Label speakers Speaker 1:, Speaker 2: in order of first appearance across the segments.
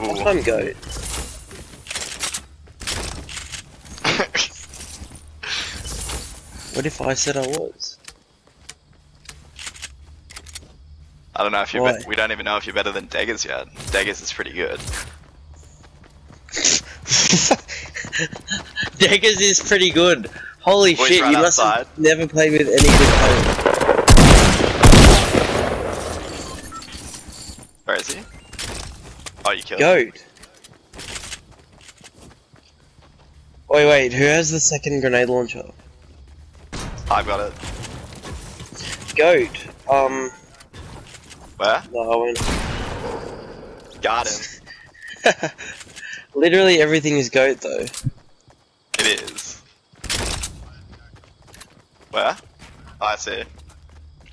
Speaker 1: Ooh.
Speaker 2: I'm goat. What if I said I was?
Speaker 1: I don't know if you're. We don't even know if you're better than Deggers yet. Deggers is pretty good.
Speaker 2: Deggers is pretty good. Holy
Speaker 1: Boys
Speaker 2: shit, you must
Speaker 1: outside.
Speaker 2: have never played with any good players.
Speaker 1: Where is he? Him.
Speaker 2: Goat. Wait, wait, who has the second grenade launcher?
Speaker 1: I've got it.
Speaker 2: Goat. Um,
Speaker 1: Where?
Speaker 2: no.
Speaker 1: Got him.
Speaker 2: Literally everything is goat though.
Speaker 1: It is. Where? Oh, I see.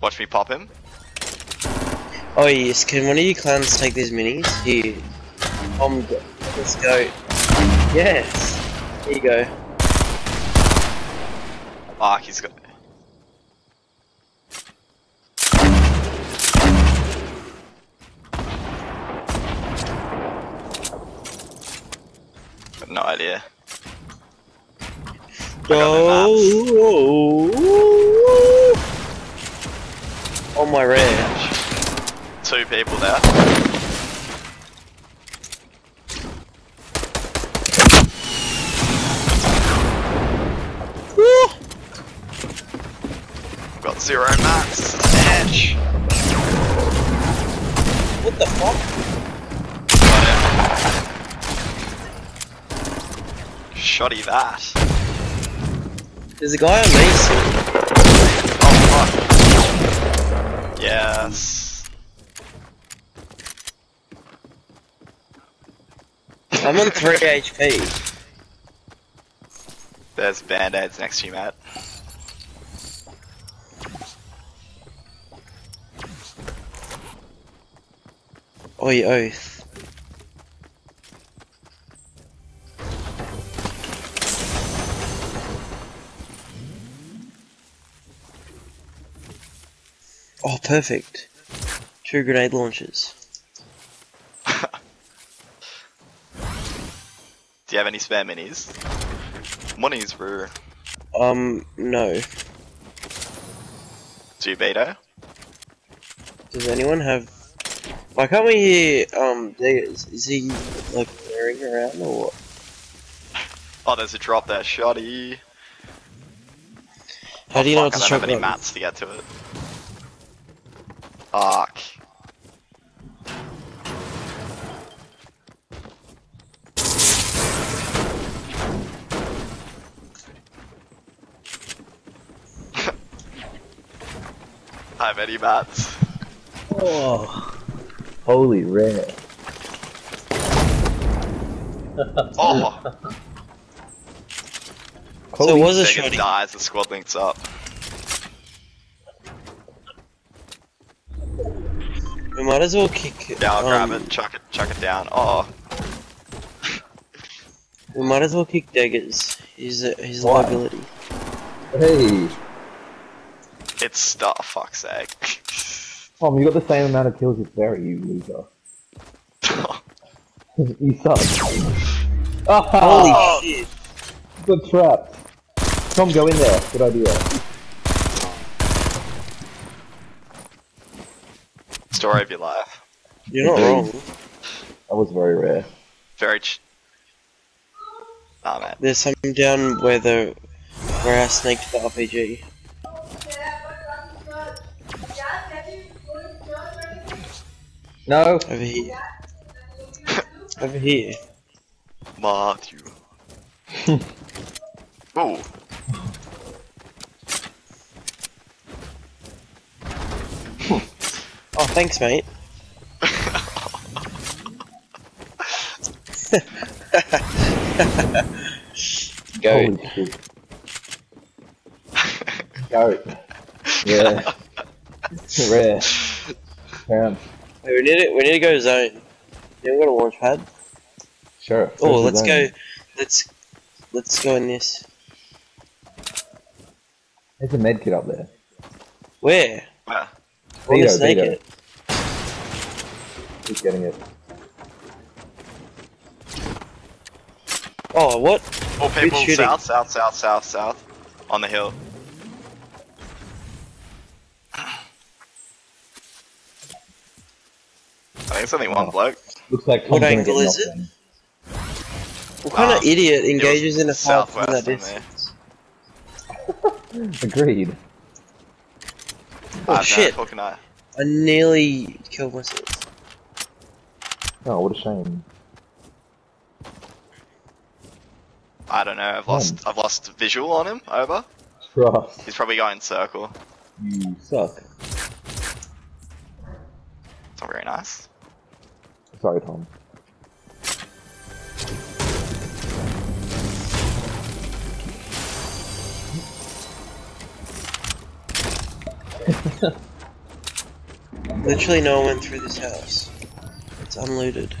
Speaker 1: Watch me pop him.
Speaker 2: Oh yes, can one of you clowns take these minis? Here. Um, go- let's go. Yes. Here you go.
Speaker 1: Ah, he's got. Got no idea. I got no maps.
Speaker 2: Oh, on my rare.
Speaker 1: Two people there. Zero mats. Edge.
Speaker 2: What the fuck?
Speaker 1: Got him. Shoddy that.
Speaker 2: There's a guy on me still.
Speaker 1: Oh fuck. Yes.
Speaker 2: I'm on 3 HP.
Speaker 1: There's band-aids next to you, Matt.
Speaker 2: Oi, oath. Oh, perfect. Two grenade launchers.
Speaker 1: Do you have any spare minis? Monies were
Speaker 2: Um, no.
Speaker 1: do you Beto?
Speaker 2: Does anyone have... Why can't we hear, um? Is he, like, wearing around or what?
Speaker 1: Oh, there's a drop there, shoddy.
Speaker 2: How do you
Speaker 1: oh,
Speaker 2: know it's
Speaker 1: a
Speaker 2: to
Speaker 1: I don't have any mats to get to it. Fuck. I have any mats.
Speaker 3: Oh, holy rare.
Speaker 1: Oh,
Speaker 2: So it was a
Speaker 1: Megan
Speaker 2: shoddy.
Speaker 1: dies, the squad links up.
Speaker 2: We might as well kick...
Speaker 1: Yeah, I'll
Speaker 2: um,
Speaker 1: grab it, chuck it, chuck it down. Oh,
Speaker 2: We might as well kick Daggers. He's a, he's a
Speaker 3: Why?
Speaker 2: liability.
Speaker 3: Hey,
Speaker 1: it's stuff, fuck's sake.
Speaker 3: Tom, you got the same amount of kills as Barry, you loser. you suck.
Speaker 2: Oh, Holy
Speaker 3: Ah,
Speaker 2: shit!
Speaker 3: Good trap. Tom, go in there. Good idea.
Speaker 1: Story of your life.
Speaker 2: You're not wrong.
Speaker 3: That was very rare.
Speaker 1: Very ch- Nah, man.
Speaker 2: There's some down where the where I snaked the RPG.
Speaker 3: No.
Speaker 2: Over here. Over here.
Speaker 1: Matthew. Ooh.
Speaker 2: Oh, thanks, mate. Go.
Speaker 3: Holy shit. Go. Yeah. rare. Pound.
Speaker 2: Wait, we need it. we need to go zone. You haven't got a launch pad?
Speaker 3: Sure.
Speaker 2: Oh, let's
Speaker 3: zone.
Speaker 2: go. Let's let's go in this.
Speaker 3: There's a med kit up there.
Speaker 2: Where?
Speaker 1: Where?
Speaker 2: I want to
Speaker 3: Vito,
Speaker 2: snake
Speaker 3: Vito.
Speaker 2: it.
Speaker 3: Keep getting it.
Speaker 2: Oh, what?
Speaker 1: More people south, south, south, south, south. On the hill. Think it's only one
Speaker 3: Oh.
Speaker 1: bloke.
Speaker 3: Looks like Tom's
Speaker 2: What angle is it?
Speaker 3: in.
Speaker 2: What kind
Speaker 1: Um,
Speaker 2: of idiot engages in a fight from that
Speaker 1: southwest on there.
Speaker 2: distance?
Speaker 3: Agreed.
Speaker 2: Oh
Speaker 1: I
Speaker 2: shit!
Speaker 1: No talking.
Speaker 2: I nearly killed myself.
Speaker 3: Oh, what a shame.
Speaker 1: I don't know. I've lost. I've lost visual on him. Over.
Speaker 3: Trust.
Speaker 1: He's probably going circle.
Speaker 3: You suck.
Speaker 1: It's not very nice.
Speaker 3: Sorry, Tom.
Speaker 2: Literally no one went through this house. It's unlooted.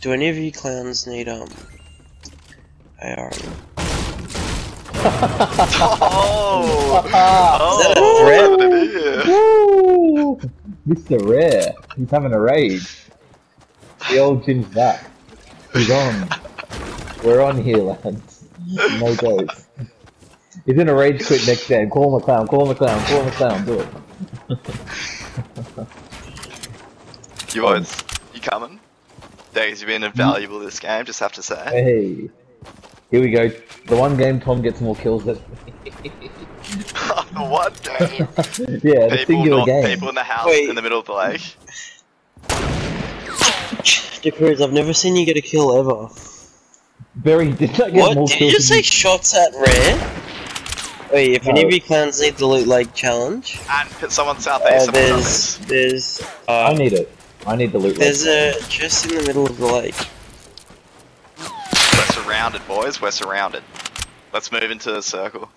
Speaker 2: Do any of you clowns need um AR?
Speaker 1: Oh!
Speaker 3: Ah,
Speaker 2: Is that a
Speaker 1: oh,
Speaker 2: threat?
Speaker 1: what an idiot.
Speaker 3: Woo! Mr. Rare. He's having a rage. The old Jim's back. He's on. We're on here, lads. No jokes. He's in a rage quit next game. Call him a clown, call him a clown, call him a clown, do it.
Speaker 1: You boys, you coming? Days, you've been invaluable this game. Just have to say.
Speaker 3: Hey. Here we go. The one game Tom gets more kills than
Speaker 1: one game.
Speaker 3: Yeah, the
Speaker 1: People,
Speaker 3: singular
Speaker 1: not,
Speaker 3: game.
Speaker 1: people in the house
Speaker 2: Wait.
Speaker 1: in the middle of the lake.
Speaker 2: Cruz, I've never seen you get a kill ever.
Speaker 3: Barry did not get more
Speaker 2: What? Did you just
Speaker 3: than
Speaker 2: say shots at rare? Wait, if any of you clans need the loot like challenge,
Speaker 1: And put someone
Speaker 2: uh,
Speaker 1: southeast. someone
Speaker 2: there's
Speaker 1: southeast.
Speaker 2: there's
Speaker 3: I
Speaker 2: uh,
Speaker 3: need it. I need the loot.
Speaker 2: there's
Speaker 3: right
Speaker 2: a just in the middle of the lake.
Speaker 1: We're surrounded, boys. We're surrounded. Let's move into the circle.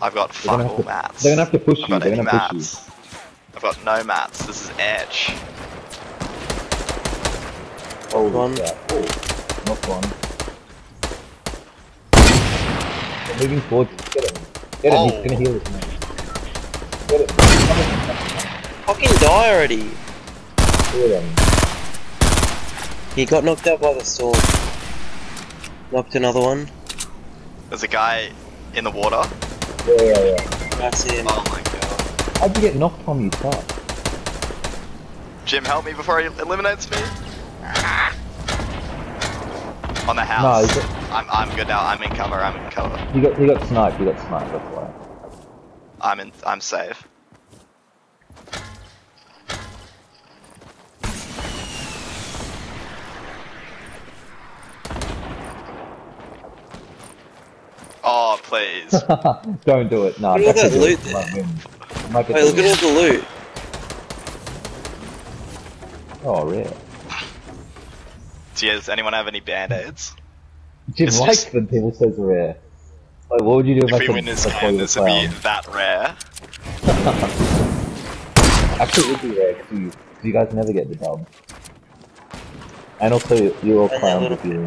Speaker 1: I've got
Speaker 3: They're
Speaker 1: fuck
Speaker 3: gonna have
Speaker 1: all
Speaker 3: to-
Speaker 1: mats.
Speaker 3: They're gonna have to push
Speaker 1: I've
Speaker 3: you. They're gonna push you.
Speaker 1: I've got no mats. This is edge.
Speaker 3: Holy
Speaker 2: One.
Speaker 3: crap. Oh, not one. They're moving forward. Get him. Get him.
Speaker 1: Oh.
Speaker 3: He's gonna heal us, man. Get him.
Speaker 2: Fucking die already.
Speaker 3: Heal him.
Speaker 2: He got knocked out by the sword. Knocked another one.
Speaker 1: There's a guy in the water.
Speaker 3: Yeah, yeah, yeah.
Speaker 2: That's him.
Speaker 1: Oh my god.
Speaker 3: How'd you get knocked, Tom? You suck.
Speaker 1: Jim, help me before he eliminates me. On the
Speaker 3: No,
Speaker 1: house.
Speaker 3: you got,
Speaker 1: I'm, I'm good now. I'm in cover. I'm in cover.
Speaker 3: you got, you got sniped. You got sniped. That's why.
Speaker 1: I'm in. I'm safe. Oh please!
Speaker 3: Don't do it. No,
Speaker 2: Look at
Speaker 3: that's
Speaker 2: that loot
Speaker 3: good- win.
Speaker 2: Wait,
Speaker 3: the
Speaker 2: look at all the loot.
Speaker 3: Oh, rare.
Speaker 1: Does anyone have any band aids?
Speaker 3: Jim
Speaker 1: It's
Speaker 3: likes
Speaker 1: just-
Speaker 3: when people says rare. Like, what would you do if,
Speaker 1: If
Speaker 3: I
Speaker 1: we
Speaker 3: said
Speaker 1: win this
Speaker 3: I call
Speaker 1: game,
Speaker 3: a
Speaker 1: this would be that rare.
Speaker 3: Actually, it would be rare because you, 'cause you guys never get the dub. And also, you're all
Speaker 2: I
Speaker 3: clowns if you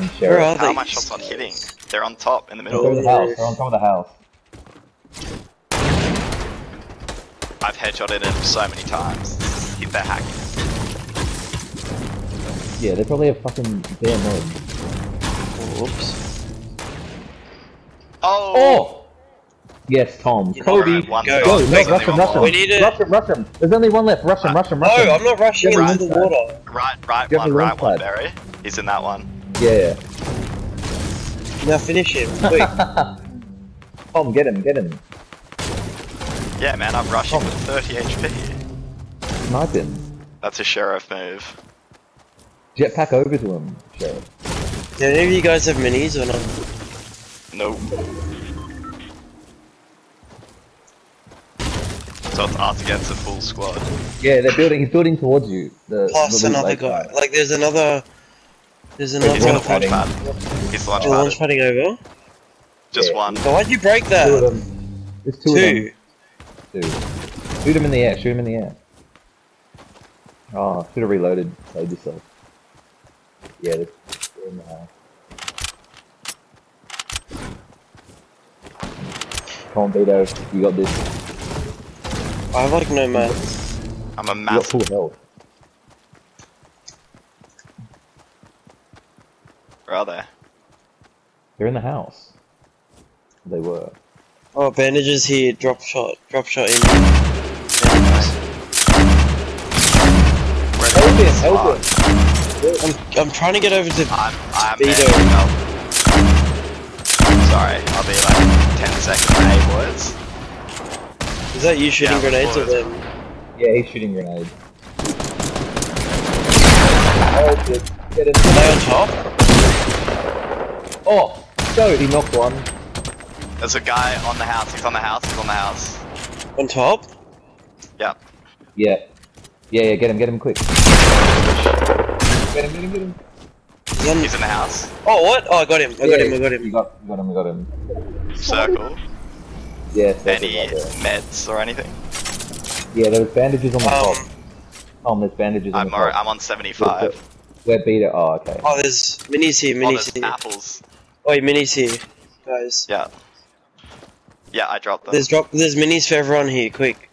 Speaker 3: win. And
Speaker 2: Where are
Speaker 1: How
Speaker 2: they?
Speaker 1: are my shots not hitting? They're on top in the
Speaker 3: They're
Speaker 1: middle.
Speaker 3: on the house. They're on top of the house.
Speaker 1: I've headshotted him so many times. Hit the hack.
Speaker 3: Yeah, they probably have fucking bare mode.
Speaker 2: Whoops.
Speaker 1: Oh!
Speaker 3: Oh! Yes, Tom.
Speaker 2: You
Speaker 3: Kobe.
Speaker 1: Alright,
Speaker 2: go.
Speaker 3: Go, no,
Speaker 1: There's
Speaker 3: rush him, rush him.
Speaker 2: We need to-
Speaker 3: Rush him, rush him. There's only one left. Rush him, rush him, rush him.
Speaker 2: No, I'm not rushing
Speaker 3: Get
Speaker 2: him
Speaker 3: him
Speaker 2: into the water.
Speaker 1: Right, right one, right one. Barry. He's in that one.
Speaker 3: Yeah.
Speaker 2: Now finish him, quick.
Speaker 3: Tom, get him, get him.
Speaker 1: Yeah, man, I'm rushing
Speaker 3: Oh.
Speaker 1: with 30 HP.
Speaker 3: Snipe him.
Speaker 1: That's a sheriff move.
Speaker 3: Jetpack over to him, Sheriff.
Speaker 2: Do any of you guys have minis or not?
Speaker 1: Nope. So it's us against a full squad.
Speaker 3: Yeah, they're building. He's building towards you. The,
Speaker 2: Plus
Speaker 3: the
Speaker 2: another guy.
Speaker 3: guy.
Speaker 2: Like there's another. There's
Speaker 1: He's
Speaker 2: another.
Speaker 1: got a launch
Speaker 3: fighting.
Speaker 1: pad. He's launch
Speaker 2: You're launch
Speaker 1: pad.
Speaker 2: padding over.
Speaker 1: Just
Speaker 3: Yeah.
Speaker 1: one.
Speaker 2: So why'd you break
Speaker 3: Two
Speaker 2: that?
Speaker 3: of them. There's two,
Speaker 2: Two.
Speaker 3: of them. Two. Shoot him in the air. Shoot him in the air. Oh, should have reloaded. Saved yourself. Yeah, they're they're in the house. Come on, Vito. You got this.
Speaker 2: I have like no mats.
Speaker 1: I'm a
Speaker 3: You got
Speaker 1: massive.
Speaker 3: full health.
Speaker 1: Where are they?
Speaker 3: They're in the house. They were.
Speaker 2: Oh, bandages here. Drop shot. Drop shot in.
Speaker 1: Where
Speaker 3: Help
Speaker 1: the
Speaker 3: him,
Speaker 1: fuck?
Speaker 3: help him.
Speaker 2: I'm, I'm trying to get over to.
Speaker 1: I'm, I'm
Speaker 2: Vito.
Speaker 1: there. No. Sorry, I'll be like 10 seconds late, boys.
Speaker 2: Is that you shooting
Speaker 1: Yeah,
Speaker 2: grenades at
Speaker 1: boys.
Speaker 2: them?
Speaker 3: Yeah, he's shooting grenades. Oh, shit. Get him.
Speaker 2: Are they on top?
Speaker 3: Oh, go! He knocked one.
Speaker 1: There's a guy on the house, he's on the house, he's on the house.
Speaker 2: On top?
Speaker 1: Yep.
Speaker 3: Yeah. Yeah, yeah, get him, get him quick. Get him, get him, get him.
Speaker 2: He's
Speaker 1: He's in the house.
Speaker 2: Oh, what? Oh, I got him. I got him. I got
Speaker 3: You
Speaker 2: him.
Speaker 3: got, you got him, you got him.
Speaker 1: Circle.
Speaker 3: Yeah,
Speaker 1: Any
Speaker 3: right
Speaker 1: meds or anything?
Speaker 3: Yeah, there was bandages on the top.
Speaker 2: Um,
Speaker 3: Tom, there's bandages on
Speaker 1: I'm,
Speaker 3: the
Speaker 1: alright,
Speaker 3: top.
Speaker 1: I'm on 75.
Speaker 3: Where Beta? Oh, okay.
Speaker 2: oh, there's minis here.
Speaker 1: Oh,
Speaker 2: Minis
Speaker 1: there's
Speaker 2: here.
Speaker 1: apples.
Speaker 2: Wait, minis here, guys.
Speaker 1: Yeah. Yeah, I dropped them.
Speaker 2: There's drop. There's minis for everyone here. Quick.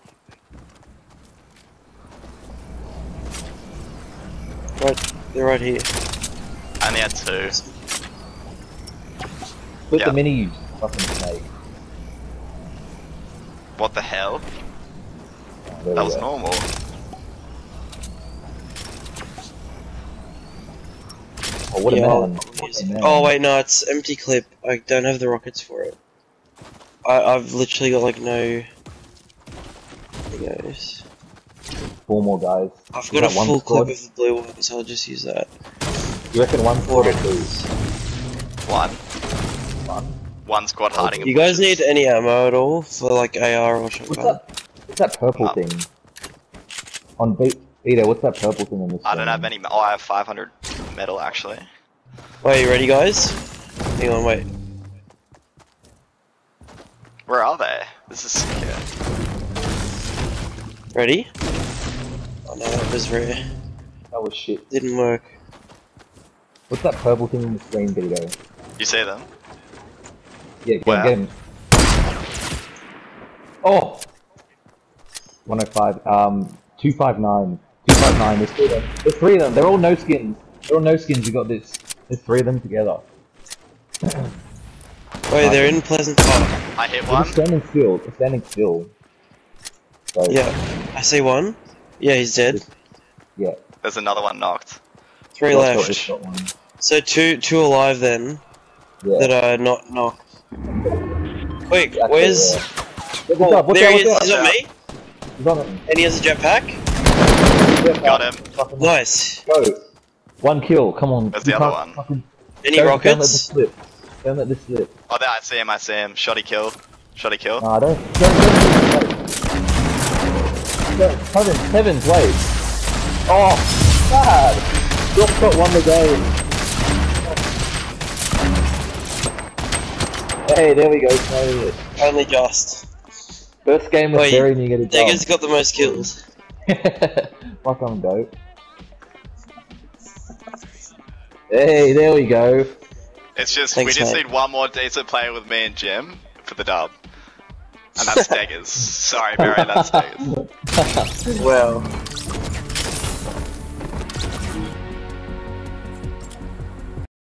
Speaker 2: Right, they're right here.
Speaker 1: I only had two.
Speaker 3: Put
Speaker 1: yeah.
Speaker 3: the mini, you fucking snake.
Speaker 1: What the hell?
Speaker 3: Oh, there
Speaker 1: That was
Speaker 3: go.
Speaker 1: normal.
Speaker 3: Oh, what a
Speaker 2: Yeah,
Speaker 3: man.
Speaker 2: I'll
Speaker 3: What
Speaker 2: use
Speaker 3: a
Speaker 2: it.
Speaker 3: Man.
Speaker 2: Oh wait, no, it's empty clip. I don't have the rockets for it. I, I've literally got like no. There goes.
Speaker 3: Four more guys.
Speaker 2: I've
Speaker 3: Is
Speaker 2: got a
Speaker 3: one
Speaker 2: full clip of the blue one, so I'll just use that.
Speaker 3: You reckon one squad or two?
Speaker 1: One.
Speaker 3: One.
Speaker 1: One squad oh, hiding in
Speaker 2: You guys need any ammo at all for like AR or
Speaker 3: What's
Speaker 2: shotgun?
Speaker 3: that? What's that purple
Speaker 1: Oh.
Speaker 3: thing? On Be- Beta, what's that purple thing on this?
Speaker 1: I don't
Speaker 3: thing?
Speaker 1: have any. Oh, I have 500 metal actually.
Speaker 2: Wait, you ready, guys? Hang on, wait.
Speaker 1: Where are they? This is secure.
Speaker 2: Ready? Oh no, that was rare.
Speaker 3: That was shit.
Speaker 2: Didn't work.
Speaker 3: What's that purple thing on the screen, Beta?
Speaker 1: You see them?
Speaker 3: Yeah, get,
Speaker 1: Where?
Speaker 3: get him. Oh! 105, um, 259. 259, there's three of them. There's three of them, they're all no skins. They're all no skins, you got this. There's three of them together.
Speaker 2: Wait, they're in Pleasant Park.
Speaker 1: I hit
Speaker 3: They're
Speaker 1: one.
Speaker 3: just standing still, they're standing still. So,
Speaker 2: Yeah, I see one. Yeah, he's dead.
Speaker 3: yeah.
Speaker 1: There's another one knocked.
Speaker 2: Three
Speaker 3: Shot,
Speaker 2: left.
Speaker 3: shot, shot one.
Speaker 2: So two, two alive then
Speaker 3: Yeah.
Speaker 2: that are not knocked. Quick,
Speaker 3: That's
Speaker 2: where's?
Speaker 3: it, yeah. What's
Speaker 2: Oh,
Speaker 3: up, what's
Speaker 2: there
Speaker 3: up,
Speaker 2: he is.
Speaker 3: what's
Speaker 2: He's
Speaker 3: up?
Speaker 2: on me.
Speaker 3: He's on it.
Speaker 2: And he has a jetpack.
Speaker 3: Yeah,
Speaker 1: Got him.
Speaker 2: Nice.
Speaker 3: Go. One kill, come on.
Speaker 1: Where's
Speaker 3: You
Speaker 1: the other one?
Speaker 3: fucking-
Speaker 2: Any
Speaker 3: don't, Don't let this
Speaker 2: rockets?
Speaker 3: slip. Don't let this slip.
Speaker 1: Oh, there I see him. I see him. Shotty kill. Shotty kill.
Speaker 3: Nah, don't. Don't, don't, don't, don't. Heaven, heavens, wait. Oh, bad. Drop shot won the game. Hey, there we go. Carry it.
Speaker 2: Only just.
Speaker 3: First game was
Speaker 2: Wait,
Speaker 3: very near getting done.
Speaker 2: Digger's got the most kills.
Speaker 3: Fuck, I'm dope. Hey, there we go.
Speaker 1: It's just
Speaker 2: Thanks,
Speaker 1: we just
Speaker 2: mate.
Speaker 1: need one more decent player with me and Jim for the dub. And that's Daggers. Sorry, Barry, that's Daggers.
Speaker 2: Wow.